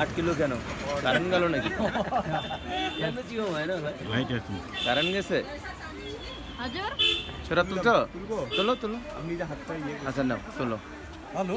আট কিলো কেন? কারেন্ট গেল নাকি? কারণ কারেন্ট গেছে? হাজার? তুলছো? তোলো তোলো। আচ্ছা নাও তোলো। হ্যালো?